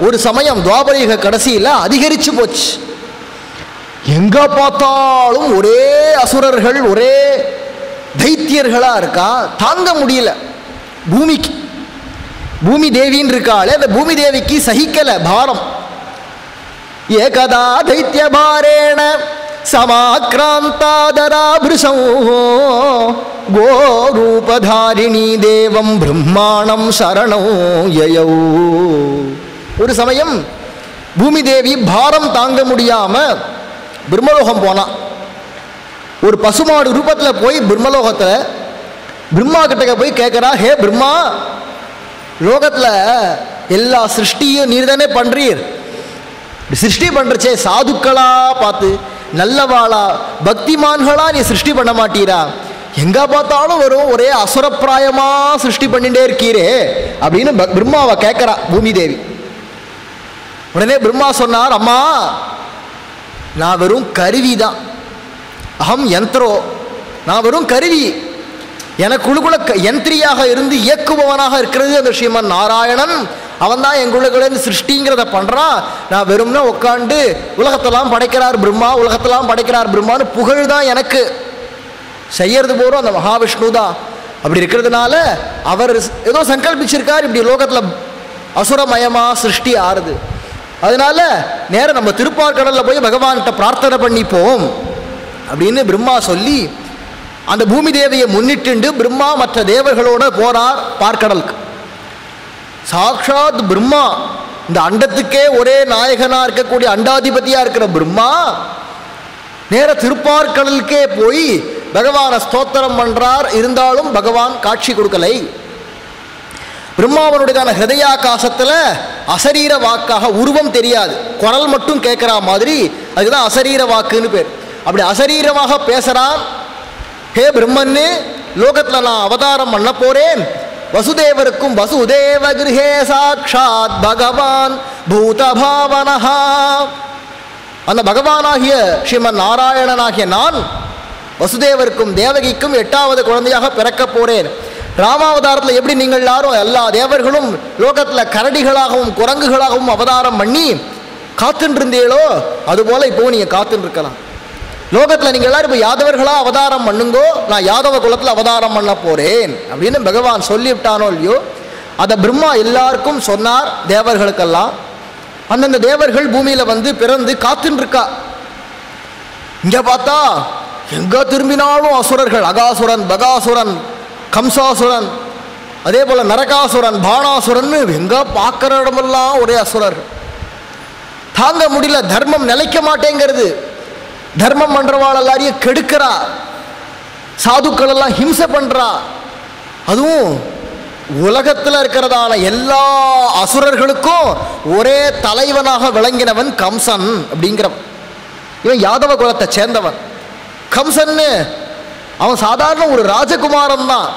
ஒரு சமயம் துவாபரயுக கடைசியில் அதிகரிச்சு போச்சு. எங்க பார்த்தாலும் ஒரே அசுரர்கள் ஒரே தைத்தியர்களாக இருக்கா? தாங்க முடியல. பூமிக்கு. பூமி தேவின்னு இருக்காளே அந்த பூமி தேவிக்கு சகிக்கல பாரம். ஏகதா தைத்திய பாரேண சமாக்ராந்தாதராபிருஷம் கோரூபதாரிணி தேவம் பிரம்மாணம் சரணம் யயோ. ஒரு சமயம் பூமி தேவி பாரம் தாங்க முடியாமல் பிரம்மலோகம் போனா. ஒரு பசுமாடு ரூபத்தில் போய் பிரம்மலோகத்தில் பிரம்மா கிட்டக்க போய் கேட்குறா ஹே பிரம்மா லோகத்தில் எல்லா சிருஷ்டியும் நீர் தானே பண்ணுறீர் சிருஷ்டி பண்ணுறச்சே சாதுக்களாக பார்த்து நல்லவாளா பக்திமான்களாக நீ சிருஷ்டி பண்ண மாட்டீரா? எங்கே பார்த்தாலும் வரும் ஒரே அசுரப்பிராயமாக சிருஷ்டி பண்ணிட்டே இருக்கீரே அப்படின்னு ப- பிரம்மாவை கேட்குறா பூமி தேவி. உடனே பிரம்மா சொன்னார் அம்மா நான் வெறும் கருவி தான். அகம் யந்திரோ நான் வெறும் கருவி. எனக்குழுக்குள்ள க- யந்திரியாக இருந்து இயக்குபவனாக இருக்கிறது அந்த ஸ்ரீமன் நாராயணன். அவன் தான் எங்களுக்குள்ள சிருஷ்டிங்கிறத பண்ணுறான் நான் வெறும்னா உட்காந்து உலகத்தெல்லாம் படைக்கிறார் பிரம்மா உலகத்தெல்லாம் படைக்கிறார் பிரம்மான்னு புகழ் தான் எனக்கு. செய்யறது போகிறோம் அந்த மகாவிஷ்ணு தான். அப்படி இருக்கிறதுனால அவர் ஏதோ சங்கல்பிச்சிருக்கார் இப்படி லோகத்தில் அசுரமயமாக சிருஷ்டி ஆறுது. அதனால நேரம் நம்ம திருப்பார்கடலில் போய் பகவான்கிட்ட பிரார்த்தனை பண்ணிப்போம் அப்படின்னு பிரம்மா சொல்லி அந்த பூமி தேவியை முன்னிட்டுண்டு பிரம்மா மற்ற தேவர்களோட போறார் பார்க்கடலுக்கு. சாக்ஷாத் பிரம்மா இந்த அண்டத்துக்கே ஒரே நாயகனாக இருக்கக்கூடிய அண்டாதிபதியாக இருக்கிற பிரம்மா நேர திருப்பார்கடலுக்கே போய் பகவானை ஸ்தோத்திரம் பண்ணுறார் இருந்தாலும் பகவான் காட்சி கொடுக்கலை. பிரம்மாவனுடையதான ஹிருதயாகாசத்தில் அசரீர வாக்காக உருவம் தெரியாது. குரல் மட்டும் கேட்குற மாதிரி அதுதான் அசரீர வாக்குன்னு பேர். அப்படி அசரீரமாக பேசுகிறான் ஹே பிரம்மன்னு லோகத்தில் நான் அவதாரம் பண்ண போறேன். வசுதேவருக்கும் வசுதேவ கிருஹே சாட்சாத் பகவான் பூதபாவனஹா. அந்த பகவானாகிய ஸ்ரீமன் நாராயணனாகிய நான் வசுதேவருக்கும் தேவகிக்கும் எட்டாவது குழந்தையாக பிறக்கப் போகிறேன் ராமாவதாரத்தில் எப்படி நீங்கள் எல்லாரும் எல்லா தேவர்களும் லோகத்தில் கரடிகளாகவும் குரங்குகளாகவும் அவதாரம் பண்ணி காத்துட்டு அதுபோல் இப்போவும் நீங்கள் காத்துட்டு லோகத்தில் நீங்கள் எல்லாரும் இப்போ யாதவர்களாக அவதாரம் பண்ணுங்கோ? நான் யாதவ குலத்தில் அவதாரம் பண்ண போகிறேன் அப்படின்னு பகவான் சொல்லிவிட்டானோ இல்லையோ? அதை பிரம்மா எல்லாருக்கும் சொன்னார் தேவர்களுக்கெல்லாம். அந்தந்த தேவர்கள் பூமியில் வந்து பிறந்து காத்துன்னு இங்கே பார்த்தா எங்கே திரும்பினாலும் அசுரர்கள் அகாசுரன் பகாசுரன் கம்சாசுரன் அதே போல் நரகாசுரன் பானாசுரன் எங்கே பார்க்குற இடமெல்லாம் ஒரே அசுரர். தாங்க முடியல தர்மம் நிலைக்க மாட்டேங்கிறது. தர்மம் பண்ணுறவாள் எல்லாரையும் கெடுக்கிறா. சாதுக்கள் எல்லாம் ஹிம்சை பண்ணுறா அதுவும் உலகத்தில் இருக்கிறதான எல்லா அசுரர்களுக்கும் ஒரே தலைவனாக விளங்கினவன் கம்சன் அப்படிங்கிறவன். இவன் யாதவ குலத்தை சேர்ந்தவன். கம்சன்னு அவன் சாதாரண ஒரு ராஜகுமாரன் தான்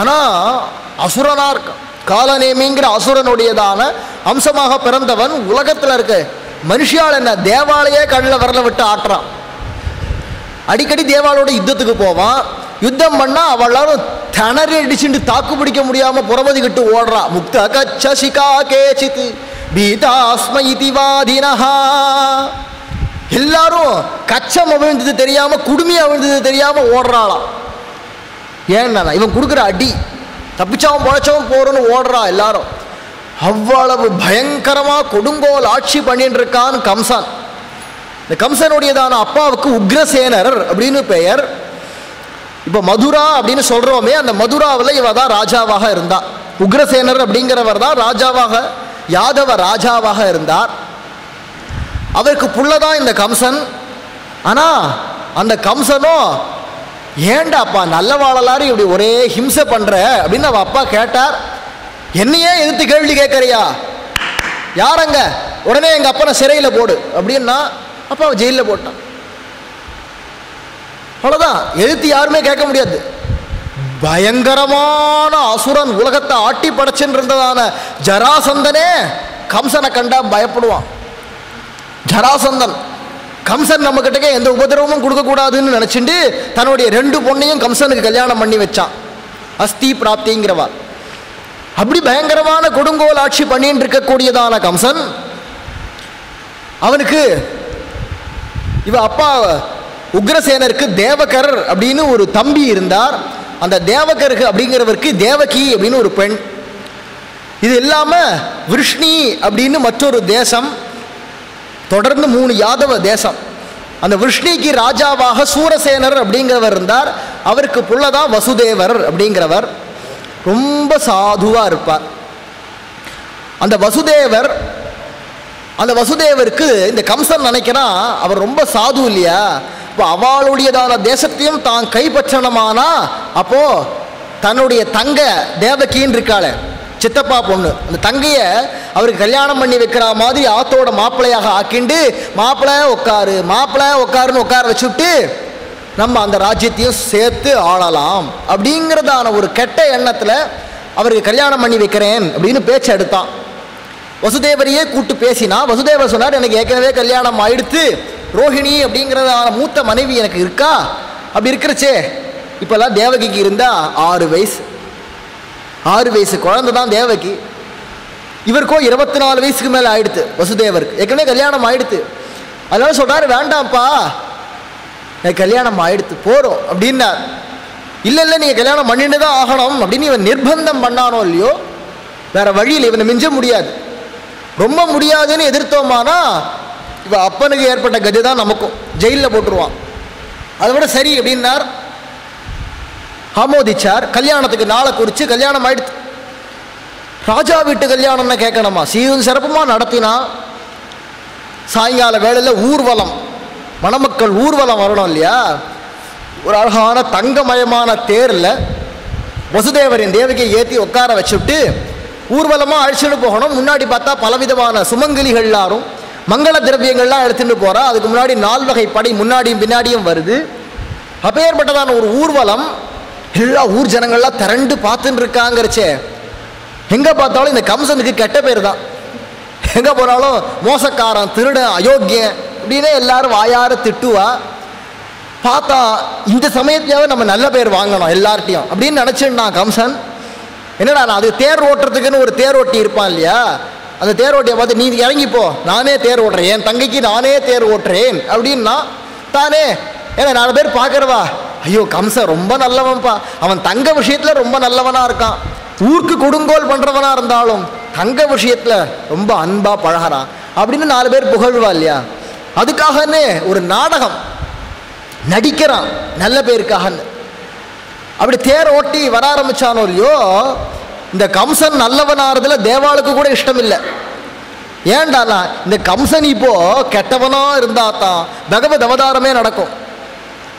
ஆனால் அசுரனாக இருக்கான். காலநேமிங்கிற அசுரனுடையதான அம்சமாக பிறந்தவன் உலகத்தில் இருக்க மனுஷியால் என்ன தேவாலயே கண்ணில் வரல விட்டு ஆட்டுறான். அடிக்கடி தேவாலோட யுத்தத்துக்கு போவான். யுத்தம் பண்ணால் அவள் திணறி அடிச்சுட்டு தாக்கு பிடிக்க முடியாமல் புறமதிக்கிட்டு ஓடுறான். முக்த கச்ச சிகா கேச்சித் பீதாஸ்ம இதிவாதினஹா. எல்லாரும் கச்சம் அவிழ்ந்தது தெரியாமல் குடுமி அவிழ்ந்தது தெரியாமல் ஓடுறாளாம். ஏன்னா இவன் கொடுக்குற அடி. தப்பிச்சவன் பொழைச்சவன் போகிறோன்னு ஓடுறா எல்லாரும். அவ்வளவு பயங்கரமாக கொடுங்கோல் ஆட்சி பண்ணிட்டு இருக்கான் கம்சன். இந்த கம்சனுடையதான அப்பாவுக்கு உக்ரசேனர் அப்படின்னு பெயர். இப்போ மதுரா அப்படின்னு சொல்கிறோமே அந்த மதுராவில் இவ தான் ராஜாவாக இருந்தார் உக்ரசேனர் அப்படிங்கிறவர் தான் ராஜாவாக யாதவ ராஜாவாக இருந்தார். அவருக்கு புள்ளதான் இந்த கம்சன்? ஆனால் அந்த கம்சனும் ஏண்டாப்பா நல்லவாழலாரும் இப்படி ஒரே ஹிம்சை பண்ணுற அப்படின்னு அவன் அப்பா கேட்டார். என்னையே எதிர்த்து கேள்வி கேட்குறியா? யாரங்க? உடனே எங்கள் அப்பனை சிறையில் போடு. அப்படின்னா அப்பாவை ஜெயிலில் போட்டான். அவ்வளோதான் எழுத்து யாருமே கேட்க முடியாது. பயங்கரமான அசுரன் உலகத்தை ஆட்டி படைச்சுன்னு இருந்ததான ஜராசந்தனே கம்சனை கண்டா பயப்படுவான். ஜராசந்தன் கம்சன் நம்ம எந்த உபதிரவமும் கொடுக்கக்கூடாதுன்னு நினச்சிட்டு தன்னுடைய ரெண்டு பொண்ணையும் கம்சனுக்கு கல்யாணம் பண்ணி வச்சான். அஸ்தி பிராப்திங்கிறவா அப்படி பயங்கரமான கொடுங்கோல் ஆட்சி பண்ணிட்டு இருக்கக்கூடியதான கம்சன் அவனுக்கு இவ அப்பா உக்ரசேனருக்கு தேவகர் அப்படின்னு ஒரு தம்பி இருந்தார். அந்த தேவகருக்கு அப்படிங்கிறவருக்கு தேவகி அப்படின்னு ஒரு பெண். இது இல்லாமல் விருஷ்ணி அப்படின்னு மற்றொரு தேசம். தொடர்ந்து மூணு யாதவ தேசம். அந்த விருஷ்ணிக்கு ராஜாவாக சூரசேனர் அப்படிங்கிறவர் இருந்தார். அவருக்கு புள்ளதான் வசுதேவர் அப்படிங்கிறவர். ரொம்ப சாதுவாக இருப்பார். அந்த வசுதேவர் அந்த வசுதேவருக்கு இந்த கம்சன் நினைக்கிறான் அவர் ரொம்ப சாது இல்லையா? இப்போ அவளுடையதான தேசத்தையும் தான் கைப்பற்றணுமானா? அப்போ தன்னுடைய தங்க தேவகின்னு இருக்காளே. சித்தப்பா பொண்ணு. அந்த தங்கையை அவருக்கு கல்யாணம் பண்ணி வைக்கிற மாதிரி ஆத்தோட மாப்பிள்ளையாக ஆக்கிண்டு மாப்பிள்ளை உட்காரு மாப்பிள்ளை உட்காருன்னு உட்கார வச்சுட்டு நம்ம அந்த ராஜ்யத்தையும் சேர்த்து ஆளலாம். அப்படிங்கிறதான ஒரு கெட்ட எண்ணத்தில் அவருக்கு கல்யாணம் பண்ணி வைக்கிறேன் அப்படின்னு பேச்சு எடுத்தான். வசுதேவரையே கூட்டு பேசினா வசுதேவர் சொன்னார் எனக்கு ஏற்கனவே கல்யாணம் ஆயிடுத்து ரோஹிணி அப்படிங்கிறதான மூத்த மனைவி எனக்கு இருக்கா? அப்படி இருக்கிறச்சே இப்போல்லாம் தேவகிக்கு இருந்தால் ஆறு வயசு. ஆறு வயசு குழந்தை தான் தேவகி. இவருக்கோ இருபத்தி நாலு வயசுக்கு மேலே ஆயிடுத்து வசுதேவருக்கு. ஏற்கனவே கல்யாணம் ஆயிடுத்து. அதனால சொல்றாரு வேண்டாம்ப்பா. எனக்கு கல்யாணம் ஆயிடுத்து போகிறோம் அப்படின்னார். இல்லை இல்லை நீங்கள் கல்யாணம் பண்ணிட்டு தான் ஆகணும் அப்படின்னு இவன் நிர்பந்தம் பண்ணானோ இல்லையோ வேற வழியில் இவனை மிஞ்ச முடியாது. ரொம்ப முடியாதுன்னு எதிர்த்தோமானா இவன் அப்பனுக்கு ஏற்பட்ட கதி தான் நமக்கும். ஜெயிலில் போட்டுருவான். அதை விட சரி அப்படின்னார். ஆமோதிச்சார். கல்யாணத்துக்கு நாளை குறித்து கல்யாணம் ஆயிடுச்சு ராஜா வீட்டு கல்யாணம்னு கேட்கணுமா சீரும் சிறப்புமாக நடத்தினா? சாயங்கால வேளையில் ஊர்வலம் மணமக்கள் ஊர்வலம் வரணும் இல்லையா? ஒரு அழகான தங்கமயமான தேரில் வசுதேவரின் தேவகையை ஏற்றி உட்கார வச்சுட்டு ஊர்வலமாக அழிச்சுட்டு போகணும். முன்னாடி பார்த்தா பலவிதமான சுமங்கலிகள் எல்லாரும் மங்கள திரவியங்கள்லாம் எடுத்துகிட்டு போகிறா அதுக்கு முன்னாடி நால்வகை படை முன்னாடியும் பின்னாடியும் வருது. அப்பேற்பட்டதான ஒரு ஊர்வலம் எல்லா ஊர் ஜனங்கள்லாம் திரண்டு பார்த்துன்னு இருக்காங்கிறச்சே எங்கே பார்த்தாலும் இந்த கம்சனுக்கு கெட்ட பேர் தான் எங்கே போனாலும் மோசக்காரன் திருடன் அயோக்கியன் அப்படின்னே எல்லாரும் வாயார திட்டுவா. பார்த்தா இந்த சமயத்தையாவது நம்ம நல்ல பேர் வாங்கணும் எல்லார்ட்டையும் அப்படின்னு நினச்சிருந்தான் கம்சன். என்னடா நான் அது தேர் ஓட்டுறதுக்குன்னு ஒரு தேர் ஓட்டி இருப்பான் இல்லையா? அந்த தேர் ஓட்டியை பார்த்து நீ இறங்கிப்போ நானே தேர் ஓட்டுறேன் என் தங்கைக்கு நானே தேர் ஓட்டுறேன் அப்படின்னா தானே ஏன்னா நாலு பேர் பார்க்குறவா? ஐயோ கம்சன் ரொம்ப நல்லவன்ப்பா. அவன் தங்க விஷயத்தில் ரொம்ப நல்லவனாக இருக்கான். ஊருக்கு கொடுங்கோல் பண்ணுறவனாக இருந்தாலும் தங்க விஷயத்தில் ரொம்ப அன்பாக பழகிறான். அப்படின்னு நாலு பேர் புகழ்வா இல்லையா? அதுக்காகன்னு ஒரு நாடகம் நடிக்கிறான் நல்ல பேருக்காகன்னு. அப்படி தேர் ஓட்டி வர ஆரம்பிச்சானோ இல்லையோ இந்த கம்சன் நல்லவனாகிறதுல தேவாளுக்கு கூட இஷ்டம் இல்லை ஏண்டானா இந்த கம்சன் இப்போ கெட்டவனாக இருந்தால் தான் பகவத் அவதாரமே நடக்கும்.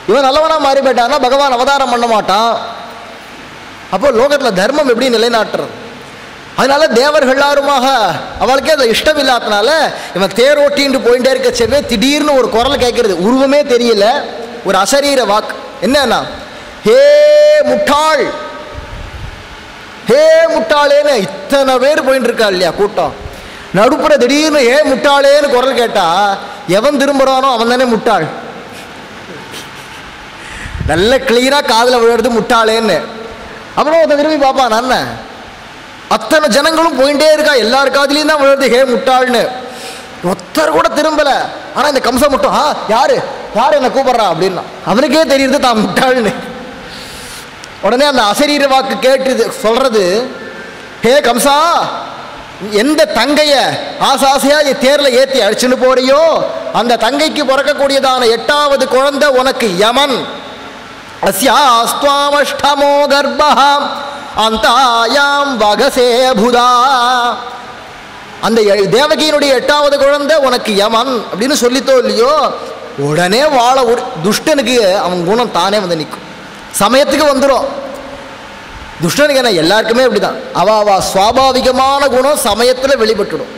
இவன் நல்லவனாக மாறி போயிட்டான்னா பகவான் அவதாரம் பண்ண மாட்டான். அப்போ லோகத்தில் தர்மம் எப்படி நிலைநாட்டுறது? அதனால தேவர்கள் எல்லாருமாக அவளுக்கே அதில் இஷ்டம் இல்லாதனால இவன் தேரோட்டின்ட்டு போயிட்டே இருக்க செவ்வே திடீர்னு ஒரு குரல் கேட்கறது. உருவமே தெரியல. ஒரு அசரீர வாக்கு. என்னன்னா ஹே முட்டாள்! ஹே முட்டாளேன்னு இத்தனை பேர் போயிட்டு இருக்கா இல்லையா கூட்டம்? நடுப்புற திடீர்னு ஏ முட்டாளேன்னு குரல் கேட்டா எவன் திரும்புறானோ அவன் தானே முட்டாள். நல்ல கிளீனாக காதில் விழுறது முட்டாளேன்னு. அப்புறம் ஒருத்தன் திரும்பி பார்ப்பான் அண்ணன் அத்தனை ஜனங்களும் போயிட்டே இருக்கா? எல்லார் காதிலையும் தான் விழுறது ஹே முட்டாள்னு. ஒருத்தர் கூட திரும்பல. ஆனா இந்த கம்சம் மட்டும் ஆ யாரு? யார் என்ன கூப்பிடுறா? அப்படின்னா அவனுக்கே தெரியுது தான் முட்டாள்னு. உடனே அந்த அசரீர வாக்கு கேட்டு சொல்றது ஹே கம்சா எந்த தங்கைய ஆசை ஆசையா நீ தேர்ல ஏத்தி அடிச்சுன்னு போறியோ? அந்த தங்கைக்கு பிறக்கக்கூடியதான எட்டாவது குழந்தை உனக்கு யமன். அஸ்யாஸ்துவாமஷ்டமோ கர்ப்பம் அந்தாயாம் வகசே புதா அந்த தேவகியினுடைய எட்டாவது குழந்தை உனக்கு யமன் அப்படின்னு சொல்லித்தோ இல்லையோ உடனே வாழ ஒரு துஷ்டனுக்கு அவன் குணம் தானே வந்து நிற்கும். சமயத்துக்கு வந்துடும் துஷ்டனுக்கு என்ன எல்லாருக்குமே அப்படிதான். அவ அவ சுவாபாவிகமான குணம் சமயத்தில் வெளிப்பட்டுடும்.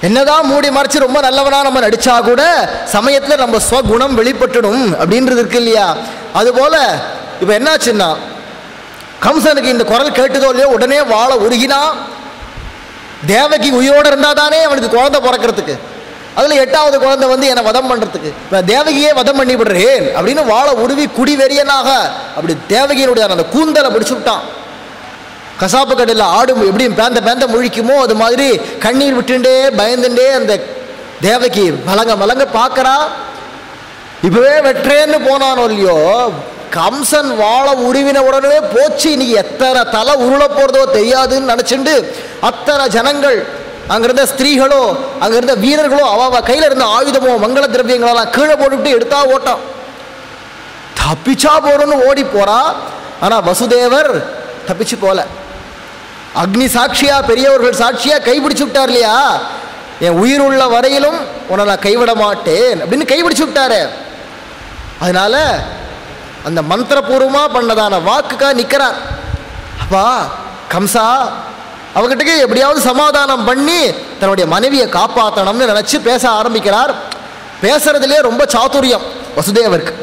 என்னதான் மூடி மறைச்சு ரொம்ப நல்லவனா நம்ம நடிச்சா கூட சமயத்தில் நம்ம ஸ்வகுணம் வெளிப்பட்டுடும் அப்படின்றது இருக்கு இல்லையா? அதுபோல இப்போ என்னாச்சுன்னா கம்சனுக்கு இந்த குரல் கேட்டதோ இல்லையோ உடனே வாழை உருகினா தேவகி உயிரோடு இருந்தால் தானே அவனுக்கு குழந்தை பிறக்கிறதுக்கு. அதில் எட்டாவது குழந்தை வந்து என்னை வதம் பண்ணுறதுக்கு நான் தேவகியே வதம் பண்ணி விடுறேன் அப்படின்னு வாழை உருவி குடி வெறியனாக அப்படி தேவகியினுடைய அந்த கூந்தலை பிடிச்சு விட்டான். கசாப்பு கடையில் ஆடு எப்படி பேந்த பேந்த முழிக்குமோ அது மாதிரி கண்ணீர் விட்டுண்டே பயந்துட்டே அந்த தேவகி மலங்க மலங்க பார்க்கறா. இப்பவே வெற்றேன்னு போனானோ இல்லையோ? கம்சன் வாழ உருவின உடனே போச்சு நீ எத்தனை தலை உருள போகிறதோ தெரியாதுன்னு நினச்சிண்டு அத்தனை ஜனங்கள் அங்கிருந்த ஸ்திரீகளோ அங்கிருந்த வீரர்களோ அவ கையில் இருந்த ஆயுதமோ மங்கள திரவியங்களெல்லாம் கீழே போட்டுவிட்டு எடுத்தா ஓட்டம். தப்பிச்சா போறோன்னு ஓடி போறா ஆனால் வசுதேவர் தப்பிச்சு போல. அக்னி சாட்சியா பெரியவர்கள் சாட்சியா கைபிடிச்சு விட்டார் இல்லையா? என் உயிர் உள்ள வரையிலும் உன்னை நான் கைவிட மாட்டேன் அப்படின்னு கைபிடிச்சு விட்டாரு. அதனால் அந்த மந்திரபூர்வமாக பண்ணதான வாக்குக்காக நிற்கிறார் அப்பா கம்சா அவகிட்டக்கு எப்படியாவது சமாதானம் பண்ணி தன்னுடைய மனைவியை காப்பாற்றணும்னு நினச்சி பேச ஆரம்பிக்கிறார். பேசுகிறதுலே ரொம்ப சாதுரியம் வசுதேவருக்கு.